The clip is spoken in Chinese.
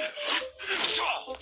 呃呃操